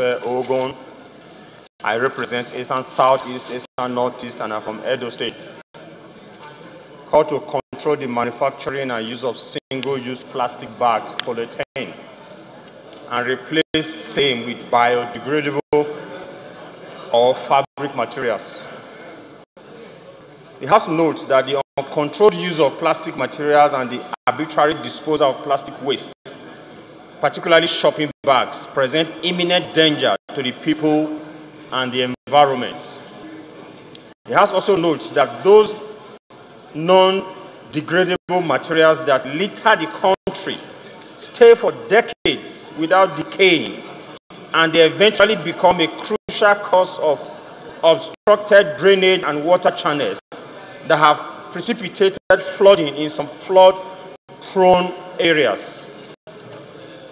Ogun. I represent Esan Southeast, Esan Northeast, and I'm from Edo State. How to control the manufacturing and use of single-use plastic bags, polyethylene, and replace same with biodegradable or fabric materials. The House notes that the uncontrolled use of plastic materials and the arbitrary disposal of plastic waste, particularly shopping bags, present imminent danger to the people and the environment. The House also notes that those non-degradable materials that litter the country stay for decades without decaying, and they eventually become a crucial cause of obstructed drainage and water channels that have precipitated flooding in some flood-prone areas,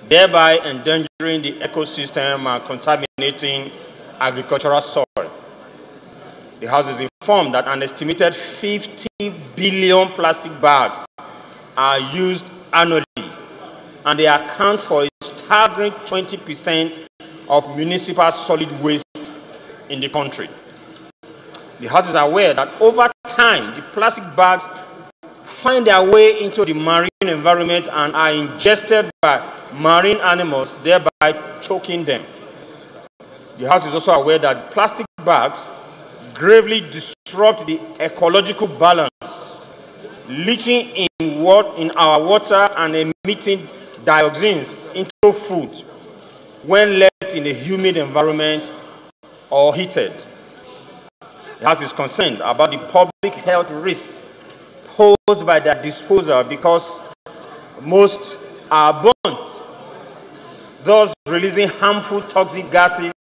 thereby endangering the ecosystem and contaminating agricultural soil. The House is informed that an estimated 50 billion plastic bags are used annually, and they account for a staggering 20% of municipal solid waste in the country. The House is aware that over time, the plastic bags find their way into the marine environment and are ingested by marine animals, thereby choking them. The House is also aware that plastic bags gravely disrupt the ecological balance, leaching in, in our water and emitting dioxins into food when left in a humid environment or heated. The House is concerned about the public health risks posed by their disposal because most are burnt, thus releasing harmful toxic gases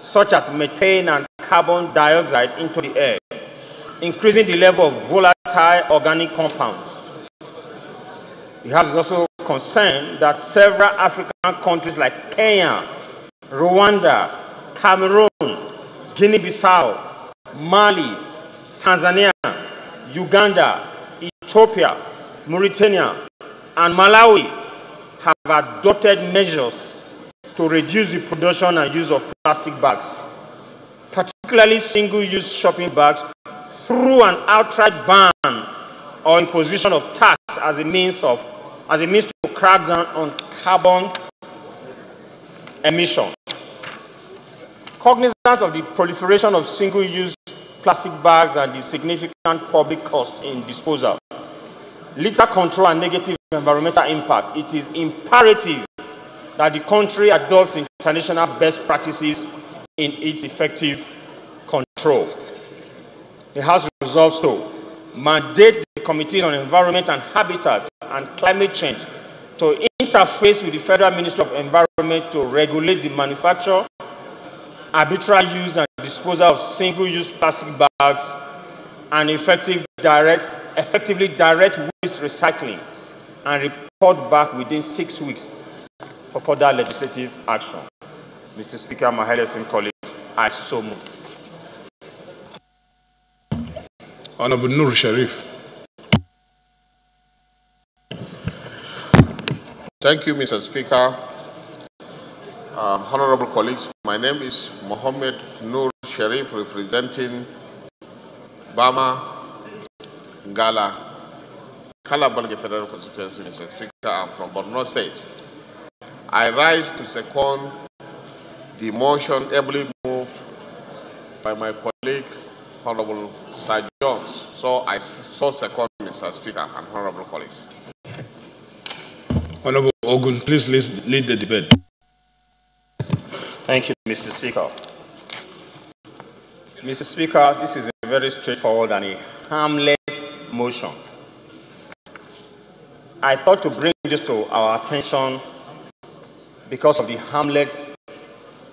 such as methane and carbon dioxide into the air, increasing the level of volatile organic compounds. House is also concerned that several African countries like Kenya, Rwanda, Cameroon, Guinea-Bissau, Mali, Tanzania, Uganda, Ethiopia, Mauritania, and Malawi have adopted measures to reduce the production and use of plastic bags, particularly single-use shopping bags, through an outright ban or imposition of tax as a means of as a means to crack down on carbon emission. Cognizant of the proliferation of single-use plastic bags and the significant public cost in disposal, litter control and negative environmental impact, it is imperative that the country adopts international best practices in its effective control. The House resolves to mandate the Committees on Environment and Habitat and Climate Change to interface with the Federal Ministry of Environment to regulate the manufacture, arbitrary use and disposal of single-use plastic bags and effective direct, effectively direct waste recycling and report back within six weeks for further legislative action. Mr. Speaker, Mahele Singh College, I so move. Honorable Nur Sharif. Thank you, Mr. Speaker. Um, honorable colleagues, my name is Mohammed Nur Sharif, representing Bama Ngala, Kalabalge Federal Constituency, Mr. Speaker. I'm from Borno State. I rise to second the motion ably moved by my colleague, Honorable Sir Jones. So I so second, Mr. Speaker and honorable colleagues. Honorable Ogun, please lead the debate. Thank you, Mr. Speaker. Mr. Speaker, this is a very straightforward and a harmless motion. I thought to bring this to our attention because of the hamlets,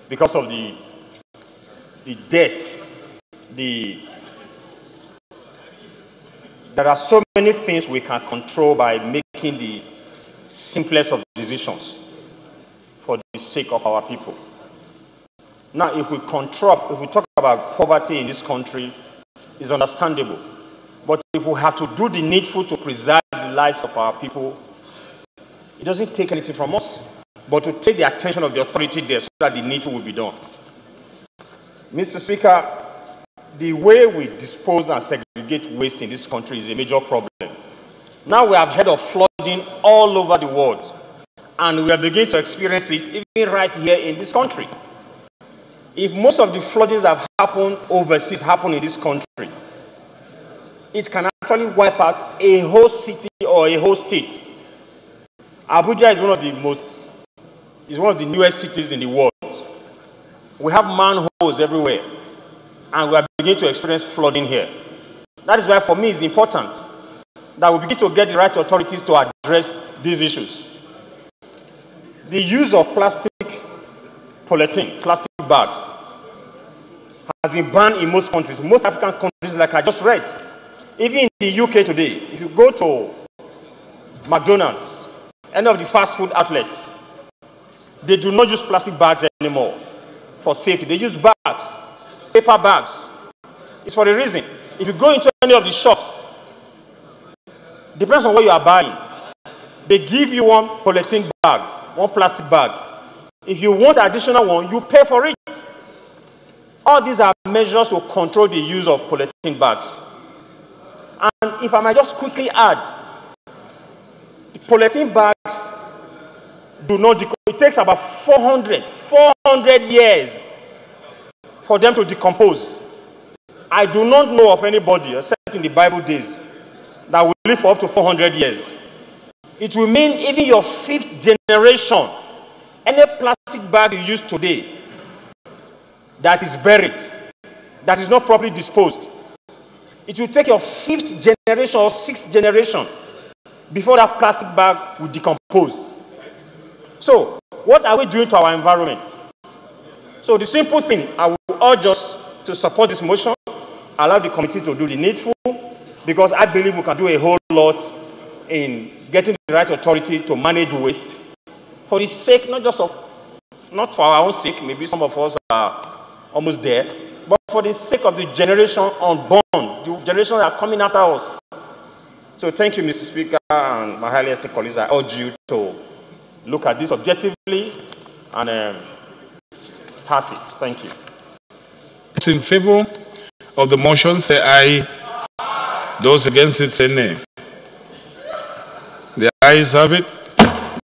because of the, the debts, the, there are so many things we can control by making the simplest of decisions for the sake of our people. Now, if we control, if we talk about poverty in this country, it's understandable. But if we have to do the needful to preserve the lives of our people, it doesn't take anything from us. but to take the attention of the authority there so that the needful will be done. Mr. Speaker, the way we dispose and segregate waste in this country is a major problem. Now we have heard of flooding all over the world, and we are beginning to experience it even right here in this country. If most of the floodings have happened overseas happen in this country, it can actually wipe out a whole city or a whole state. Abuja is one of the most, is one of the newest cities in the world. We have manholes everywhere, and we are beginning to experience flooding here. That is why, for me, it's important that we begin to get the right authorities to address these issues. The use of plastic polythene, plastic bags, has been banned in most countries, most African countries, like I just read. Even in the UK today, if you go to McDonald's, any of the fast food outlets, they do not use plastic bags anymore for safety. They use bags, paper bags. It's for a reason. If you go into any of the shops, depends on what you are buying. They give you one polythene bag, one plastic bag. If you want additional one, you pay for it. All these are measures to control the use of polythene bags. And if I might just quickly add, polythene bags do not decompose. It takes about 400, 400 years for them to decompose. I do not know of anybody, except in the Bible days, that will live for up to 400 years. It will mean even your fifth generation, any plastic bag you use today that is buried, that is not properly disposed, it will take your fifth generation or sixth generation before that plastic bag will decompose. So, what are we doing to our environment? So, the simple thing, I will urge us to support this motion, allow the committee to do the needful, because I believe we can do a whole lot in getting the right authority to manage waste for the sake not just of, not for our own sake, maybe some of us are almost there, for the sake of the generation unborn, the generation that are coming after us. So thank you, Mr. Speaker, and my highly esteemed colleagues. I urge you to look at this objectively and um, pass it. Thank you. In favor of the motion, say aye. Those against it, say nay. The ayes have it.